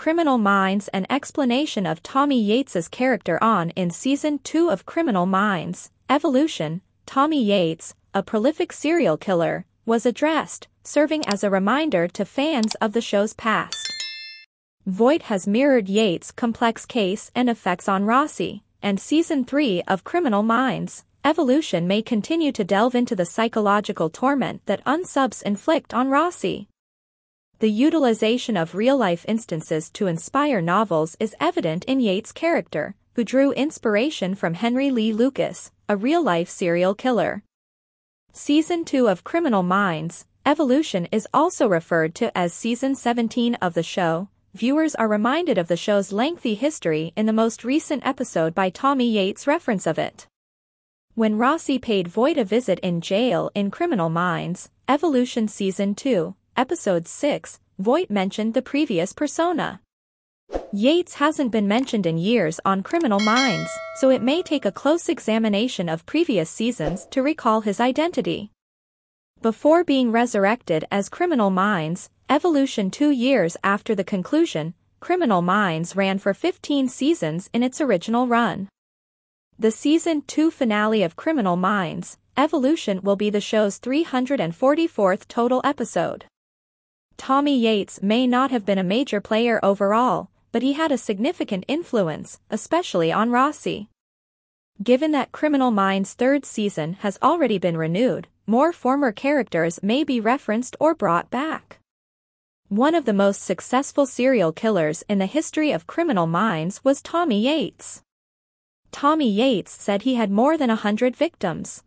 Criminal Minds an explanation of Tommy Yates's character on in Season 2 of Criminal Minds, Evolution, Tommy Yates, a prolific serial killer, was addressed, serving as a reminder to fans of the show's past. Voit has mirrored Yates' complex case and effects on Rossi, and Season 3 of Criminal Minds, Evolution may continue to delve into the psychological torment that unsubs inflict on Rossi. The utilization of real-life instances to inspire novels is evident in Yates' character, who drew inspiration from Henry Lee Lucas, a real-life serial killer. Season 2 of Criminal Minds, Evolution is also referred to as Season 17 of the show. Viewers are reminded of the show's lengthy history in the most recent episode by Tommy Yates' reference of it. When Rossi paid Voit a visit in jail in Criminal Minds, Evolution Season 2, Episode 6, Voit mentioned the previous persona. Yates hasn't been mentioned in years on Criminal Minds, so it may take a close examination of previous seasons to recall his identity. Before being resurrected as Criminal Minds, Evolution two years after the conclusion, Criminal Minds ran for 15 seasons in its original run. The season 2 finale of Criminal Minds, Evolution will be the show's 344th total episode. Tommy Yates may not have been a major player overall, but he had a significant influence, especially on Rossi. Given that Criminal Minds' third season has already been renewed, more former characters may be referenced or brought back. One of the most successful serial killers in the history of Criminal Minds was Tommy Yates. Tommy Yates said he had more than a hundred victims.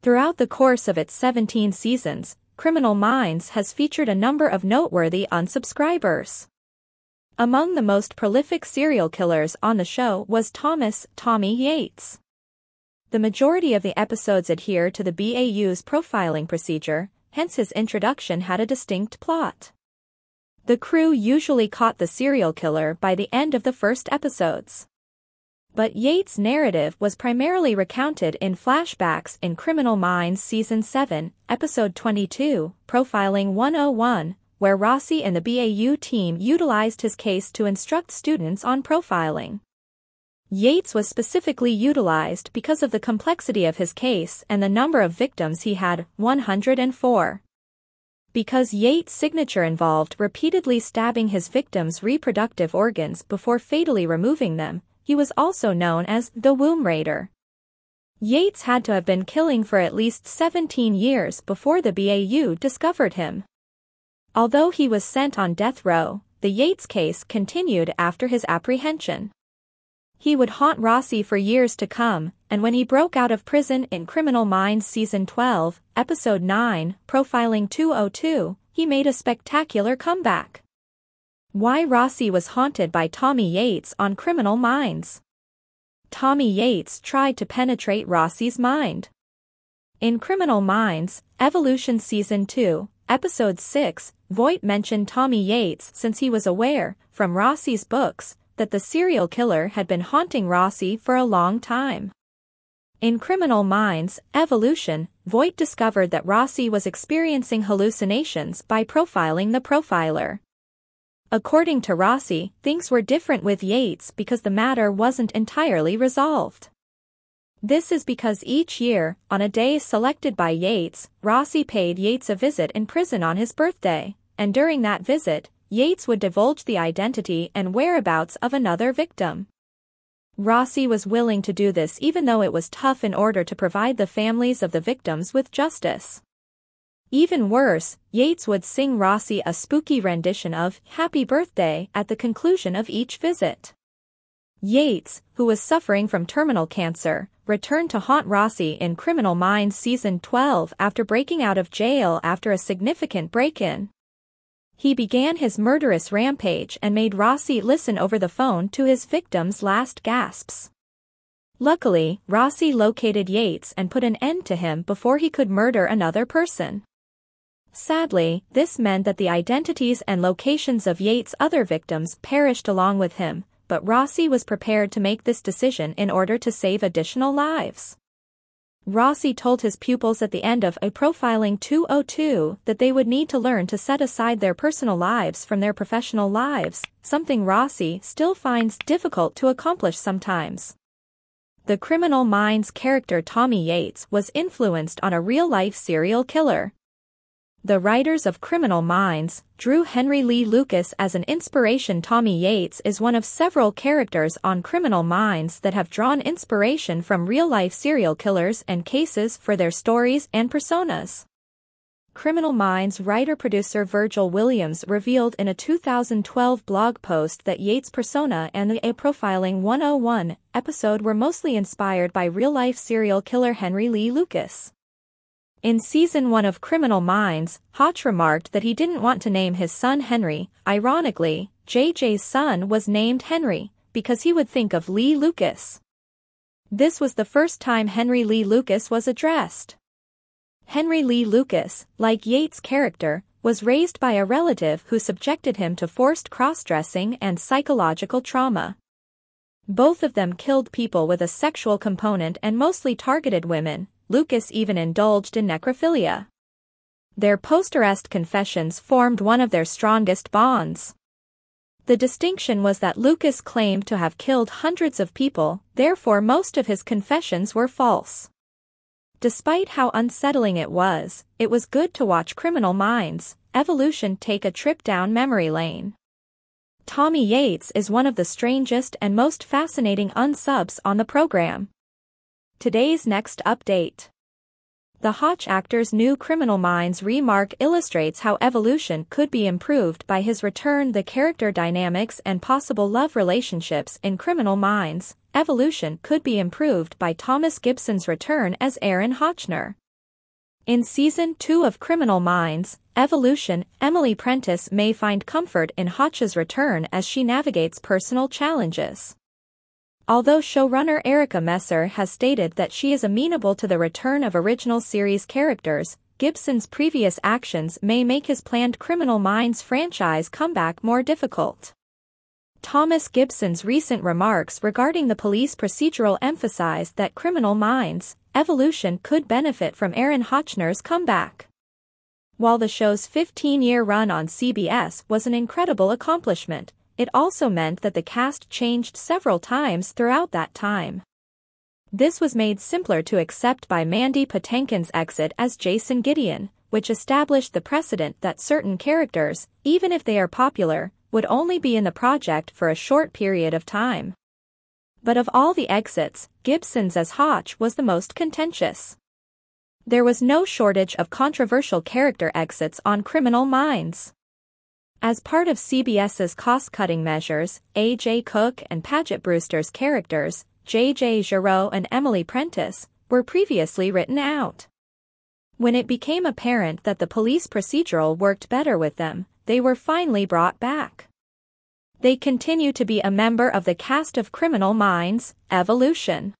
Throughout the course of its 17 seasons, Criminal Minds has featured a number of noteworthy unsubscribers. Among the most prolific serial killers on the show was Thomas Tommy Yates. The majority of the episodes adhere to the BAU's profiling procedure, hence his introduction had a distinct plot. The crew usually caught the serial killer by the end of the first episodes. But Yates' narrative was primarily recounted in flashbacks in Criminal Minds Season 7, Episode 22, Profiling 101, where Rossi and the BAU team utilized his case to instruct students on profiling. Yates was specifically utilized because of the complexity of his case and the number of victims he had, 104. Because Yates' signature involved repeatedly stabbing his victims' reproductive organs before fatally removing them, he was also known as the Womb Raider. Yates had to have been killing for at least 17 years before the BAU discovered him. Although he was sent on death row, the Yates case continued after his apprehension. He would haunt Rossi for years to come, and when he broke out of prison in Criminal Minds Season 12, Episode 9, Profiling 202, he made a spectacular comeback. Why Rossi was haunted by Tommy Yates on Criminal Minds. Tommy Yates tried to penetrate Rossi's mind. In Criminal Minds, Evolution Season 2, Episode 6, Voit mentioned Tommy Yates since he was aware, from Rossi's books, that the serial killer had been haunting Rossi for a long time. In Criminal Minds, Evolution, Voit discovered that Rossi was experiencing hallucinations by profiling the profiler. According to Rossi, things were different with Yates because the matter wasn't entirely resolved. This is because each year, on a day selected by Yates, Rossi paid Yates a visit in prison on his birthday, and during that visit, Yates would divulge the identity and whereabouts of another victim. Rossi was willing to do this even though it was tough in order to provide the families of the victims with justice. Even worse, Yates would sing Rossi a spooky rendition of Happy Birthday at the conclusion of each visit. Yates, who was suffering from terminal cancer, returned to haunt Rossi in Criminal Minds Season 12 after breaking out of jail after a significant break-in. He began his murderous rampage and made Rossi listen over the phone to his victim's last gasps. Luckily, Rossi located Yates and put an end to him before he could murder another person. Sadly, this meant that the identities and locations of Yates' other victims perished along with him, but Rossi was prepared to make this decision in order to save additional lives. Rossi told his pupils at the end of A Profiling 202 that they would need to learn to set aside their personal lives from their professional lives, something Rossi still finds difficult to accomplish sometimes. The Criminal Minds character Tommy Yates was influenced on a real-life serial killer. The writers of Criminal Minds drew Henry Lee Lucas as an inspiration. Tommy Yates is one of several characters on Criminal Minds that have drawn inspiration from real-life serial killers and cases for their stories and personas. Criminal Minds writer-producer Virgil Williams revealed in a 2012 blog post that Yates' persona and the A Profiling 101 episode were mostly inspired by real-life serial killer Henry Lee Lucas. In season 1 of Criminal Minds, Hotch remarked that he didn't want to name his son Henry. Ironically, JJ's son was named Henry, because he would think of Lee Lucas. This was the first time Henry Lee Lucas was addressed. Henry Lee Lucas, like Yates' character, was raised by a relative who subjected him to forced cross-dressing and psychological trauma. Both of them killed people with a sexual component and mostly targeted women, Lucas even indulged in necrophilia. Their post-arrest confessions formed one of their strongest bonds. The distinction was that Lucas claimed to have killed hundreds of people, therefore most of his confessions were false. Despite how unsettling it was, it was good to watch Criminal Minds, Evolution take a trip down memory lane. Tommy Yates is one of the strangest and most fascinating unsubs on the program. Today's next update. The Hotch actor's new Criminal Minds remark illustrates how evolution could be improved by his return the character dynamics and possible love relationships in Criminal Minds. Evolution could be improved by Thomas Gibson's return as Aaron Hotchner. In season 2 of Criminal Minds, Evolution, Emily Prentiss may find comfort in Hotch's return as she navigates personal challenges. Although showrunner Erica Messer has stated that she is amenable to the return of original series characters, Gibson's previous actions may make his planned Criminal Minds franchise comeback more difficult. Thomas Gibson's recent remarks regarding the police procedural emphasize that Criminal Minds, Evolution could benefit from Aaron Hotchner's comeback. While the show's 15-year run on CBS was an incredible accomplishment, it also meant that the cast changed several times throughout that time. This was made simpler to accept by Mandy Patinkin's exit as Jason Gideon, which established the precedent that certain characters, even if they are popular, would only be in the project for a short period of time. But of all the exits, Gibson's as Hotch was the most contentious. There was no shortage of controversial character exits on Criminal Minds. As part of CBS's cost-cutting measures, A.J. Cook and Paget Brewster's characters, J.J. Jareau and Emily Prentiss, were previously written out. When it became apparent that the police procedural worked better with them, they were finally brought back. They continue to be a member of the cast of Criminal Minds, Evolution.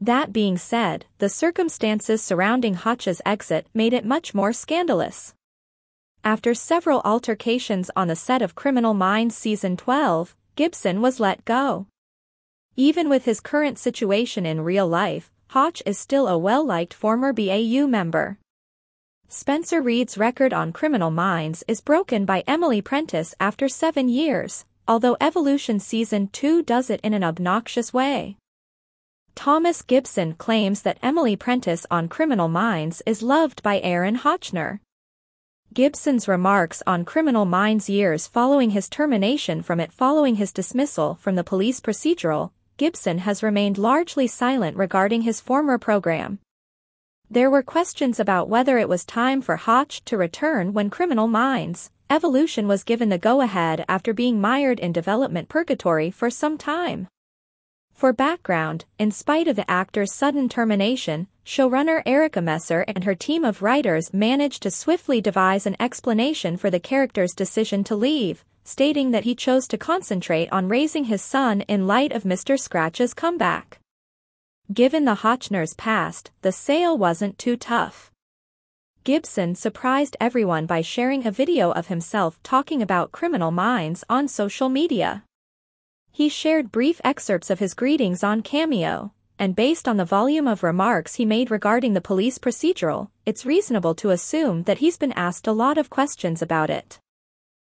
That being said, the circumstances surrounding Hotch's exit made it much more scandalous. After several altercations on the set of Criminal Minds Season 12, Gibson was let go. Even with his current situation in real life, Hotch is still a well-liked former BAU member. Spencer Reid's record on Criminal Minds is broken by Emily Prentiss after seven years, although Evolution Season 2 does it in an obnoxious way. Thomas Gibson claims that Emily Prentiss on Criminal Minds is loved by Aaron Hotchner. Gibson's remarks on Criminal Minds years following his termination from it following his dismissal from the police procedural, Gibson has remained largely silent regarding his former program. There were questions about whether it was time for Hotch to return when Criminal Minds, Evolution was given the go-ahead after being mired in development purgatory for some time. For background, in spite of the actor's sudden termination, showrunner Erica Messer and her team of writers managed to swiftly devise an explanation for the character's decision to leave, stating that he chose to concentrate on raising his son in light of Mr. Scratch's comeback. Given the Hotchner's past, the sale wasn't too tough. Gibson surprised everyone by sharing a video of himself talking about criminal minds on social media. He shared brief excerpts of his greetings on Cameo, and based on the volume of remarks he made regarding the police procedural, it's reasonable to assume that he's been asked a lot of questions about it.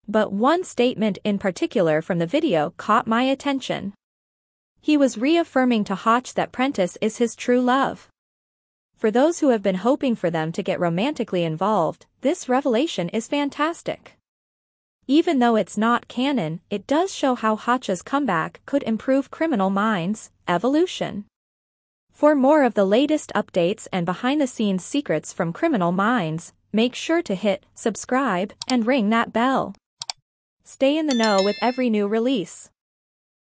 But one statement in particular from the video caught my attention. He was reaffirming to Hotch that Prentiss is his true love. For those who have been hoping for them to get romantically involved, this revelation is fantastic. Even though it's not canon, it does show how Hotch's comeback could improve Criminal Minds' evolution. For more of the latest updates and behind-the-scenes secrets from Criminal Minds, make sure to hit subscribe and ring that bell. Stay in the know with every new release.